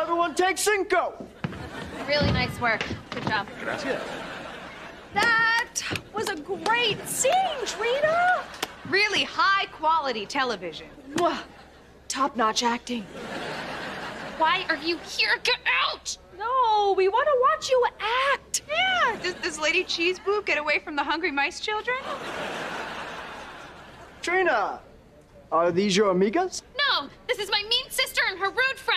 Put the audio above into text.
Everyone Take cinco. Really nice work. Good job. Gracias. That was a great scene, Trina. Really high quality television. Top notch acting. Why are you here? Get out! No, we want to watch you act. Yeah, does, does Lady Cheeseboo get away from the hungry mice children? Trina, are these your amigas? No, this is my mean sister and her rude friend!